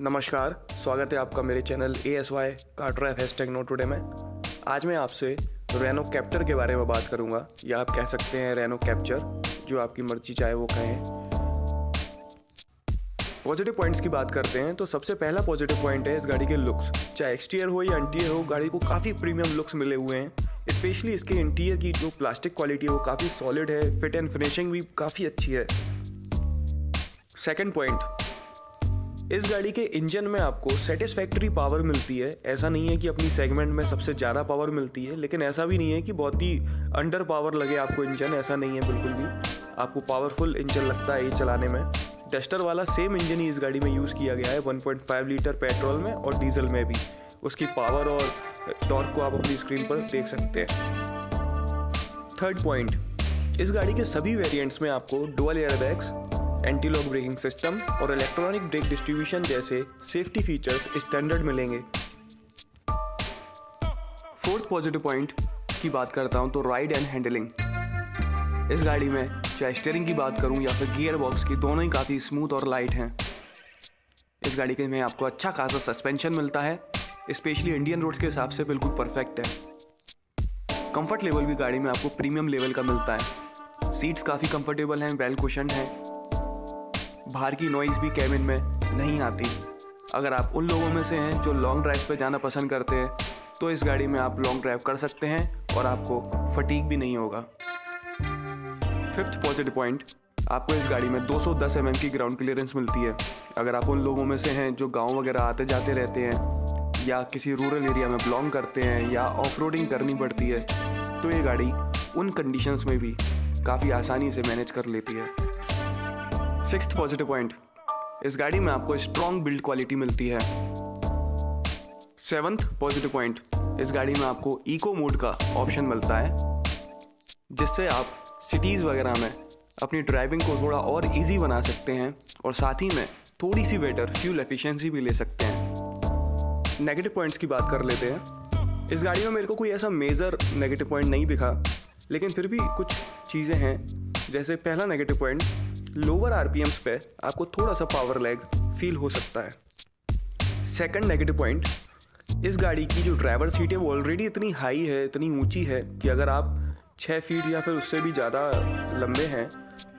नमस्कार, स्वागत है आपका मेरे channel A S Y Carter F S techno today में। आज मैं आपसे रेनो कैप्टर के बारे में बात करूँगा, या आप कह सकते हैं रेनो कैप्चर जो आपकी मर्ज़ी चाहे वो कहें। पॉजिटिव पॉइंट्स की बात करते हैं तो सबसे पहला पॉजिटिव पॉइंट है इस गाड़ी के लुक्स चाहे एक्सटीरियर हो या इंटीरियर हो, गाड़ी को काफ़ी प्रीमियम लुक्स मिले हुए हैं। स्पेशली इसके इंटीरियर की जो प्लास्टिक क्वालिटी है, वो काफ़ी सॉलिड है फिट एंड फिनिशिंग भी काफ़ी अच्छी है। सेकेंड पॉइंट इस गाड़ी के इंजन में आपको सेटिस्फैक्ट्री पावर मिलती है। ऐसा नहीं है कि अपनी सेगमेंट में सबसे ज़्यादा पावर मिलती है, लेकिन ऐसा भी नहीं है कि बहुत ही अंडर पावर लगे आपको इंजन। ऐसा नहीं है बिल्कुल भी। आपको पावरफुल इंजन लगता है ये चलाने में। डस्टर वाला सेम इंजन ही इस गाड़ी में यूज़ किया गया है 1.5 लीटर पेट्रोल में और डीजल में भी। उसकी पावर और टॉर्क को आप अपनी स्क्रीन पर देख सकते हैं। थर्ड पॉइंट इस गाड़ी के सभी वेरिएंट्स में आपको dual airbags anti lock braking system और इलेक्ट्रॉनिक ब्रेक डिस्ट्रीब्यूशन जैसे सेफ्टी फीचर्स स्टैंडर्ड मिलेंगे। फोर्थ पॉजिटिव पॉइंट की बात करता हूँ तो राइड एंड हैंडलिंग इस गाड़ी में चाहे स्टेयरिंग की बात करूँ या फिर गियर बॉक्स की, दोनों ही काफ़ी स्मूथ और लाइट हैं। इस गाड़ी के में आपको अच्छा खासा सस्पेंशन मिलता है स्पेशली इंडियन रोड्स के हिसाब से बिल्कुल परफेक्ट है। कंफर्ट लेवल भी गाड़ी में आपको प्रीमियम लेवल का मिलता है। सीट्स काफ़ी कंफर्टेबल हैं वेल कुशन हैं। बाहर की नॉइज़ भी कैबिन में नहीं आती। अगर आप उन लोगों में से हैं जो लॉन्ग ड्राइव पर जाना पसंद करते हैं तो इस गाड़ी में आप लॉन्ग ड्राइव कर सकते हैं और आपको फटीक भी नहीं होगा। फिफ्थ पॉजिटिव पॉइंट आपको इस गाड़ी में 210 एम mm की ग्राउंड क्लियरेंस मिलती है। अगर आप उन लोगों में से हैं जो गाँव वगैरह आते जाते रहते हैं, या किसी रूरल एरिया में बिलोंग करते हैं, या ऑफ़ करनी पड़ती है तो ये गाड़ी उन कंडीशंस में भी काफ़ी आसानी से मैनेज कर लेती है। Six positive point. इस गाड़ी में आपको स्ट्रॉन्ग बिल्ड क्वालिटी मिलती है। सेवंथ पॉजिटिव पॉइंट, इस गाड़ी में आपको इको मोड का ऑप्शन मिलता है, जिससे आप सिटीज़ वगैरह में अपनी ड्राइविंग को थोड़ा और इजी बना सकते हैं और साथ ही में थोड़ी सी बेटर फ्यूल एफिशिएंसी भी ले सकते हैं। नेगेटिव पॉइंट्स की बात कर लेते हैं। इस गाड़ी में मेरे को कोई ऐसा मेजर नेगेटिव पॉइंट नहीं दिखा, लेकिन फिर भी कुछ चीज़ें हैं, जैसे पहला नेगेटिव पॉइंट लोअर आरपीएम्स पे आपको थोड़ा सा पावर लैग फील हो सकता है। सेकंड नेगेटिव पॉइंट इस गाड़ी की जो ड्राइवर सीट है, वो ऑलरेडी इतनी हाई है, इतनी ऊँची है कि अगर आप छः फीट या फिर उससे भी ज़्यादा लंबे हैं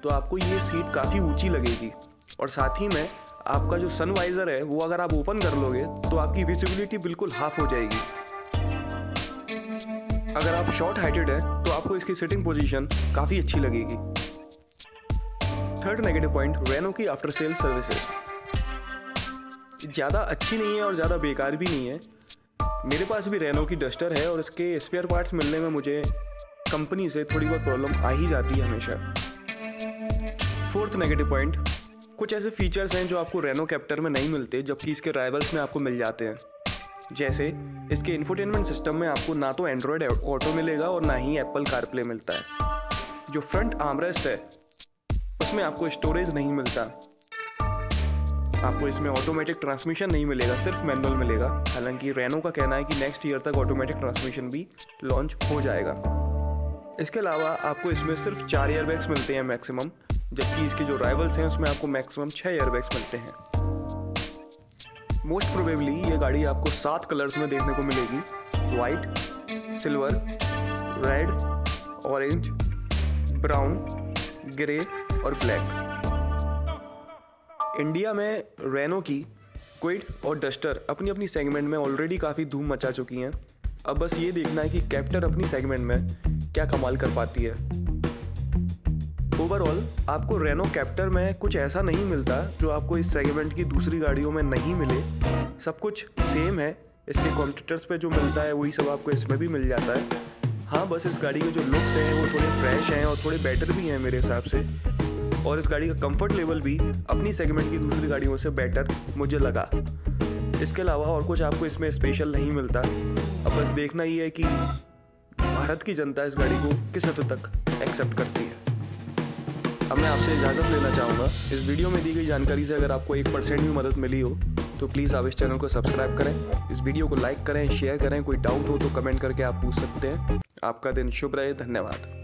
तो आपको ये सीट काफ़ी ऊँची लगेगी। और साथ ही में आपका जो सनवाइज़र है, वो अगर आप ओपन कर लोगे तो आपकी विजिबिलिटी बिल्कुल हाफ़ हो जाएगी। अगर आप शॉर्ट हाइटेड हैं तो आपको इसकी सिटिंग पोजीशन काफ़ी अच्छी लगेगी। थर्ड नेगेटिव पॉइंट रेनो की आफ्टर सेल सर्विसेज़ ज़्यादा अच्छी नहीं है और ज़्यादा बेकार भी नहीं है। मेरे पास भी रेनो की डस्टर है और इसके स्पेयर पार्ट्स मिलने में मुझे कंपनी से थोड़ी बहुत प्रॉब्लम आ ही जाती है हमेशा। फोर्थ नेगेटिव पॉइंट कुछ ऐसे फीचर्स हैं जो आपको रेनो कैप्टर में नहीं मिलते, जबकि इसके राइवल्स में आपको मिल जाते हैं। जैसे, इसके इंफोटेनमेंट सिस्टम में आपको ना तो एंड्रॉयड ऑटो मिलेगा और ना ही एप्पल कारप्ले मिलता है। जो फ्रंट आर्मरेस्ट है उसमें आपको स्टोरेज नहीं मिलता। आपको इसमें ऑटोमेटिक ट्रांसमिशन नहीं मिलेगा, सिर्फ़ मैनुअल मिलेगा। हालाँकि रेनो का कहना है कि नेक्स्ट ईयर तक ऑटोमेटिक ट्रांसमिशन भी लॉन्च हो जाएगा। इसके अलावा आपको इसमें सिर्फ़ चार एयरबैग्स मिलते हैं मैक्सिमम जबकि इसके जो राइवल्स हैं उसमें आपको मैक्सिमम छः एयरबैग्स मिलते हैं। मोस्ट प्रोबेबली ये गाड़ी आपको सात कलर्स में देखने को मिलेगी। White silver red orange brown grey और ब्लैक इंडिया में रेनो की क्विड और डस्टर अपनी अपनी सेगमेंट में ऑलरेडी काफ़ी धूम मचा चुकी हैं। अब बस ये देखना है कि कैप्टर अपनी सेगमेंट में क्या कमाल कर पाती है। ओवरऑल आपको रेनो कैप्टर में कुछ ऐसा नहीं मिलता जो आपको इस सेगमेंट की दूसरी गाड़ियों में नहीं मिले। सब कुछ सेम है, इसके कॉम्पिटिटर्स पे जो मिलता है, वही सब आपको इसमें भी मिल जाता है। हाँ बस इस गाड़ी के जो लुक्स हैं, वो थोड़े फ्रेश हैं और थोड़े बेटर भी हैं मेरे हिसाब से। और इस गाड़ी का कंफर्ट लेवल भी अपनी सेगमेंट की दूसरी गाड़ियों से बेटर मुझे लगा। इसके अलावा और कुछ आपको इसमें स्पेशल नहीं मिलता। अब बस देखना ही है कि भारत की जनता इस गाड़ी को किस हद तक एक्सेप्ट करती है। अब मैं आपसे इजाज़त लेना चाहूँगा। इस वीडियो में दी गई जानकारी से अगर आपको एक परसेंट भी मदद मिली हो तो प्लीज़ आप इस चैनल को सब्सक्राइब करें। इस वीडियो को लाइक करें शेयर करें। कोई डाउट हो तो कमेंट करके आप पूछ सकते हैं। आपका दिन शुभ रहे। धन्यवाद।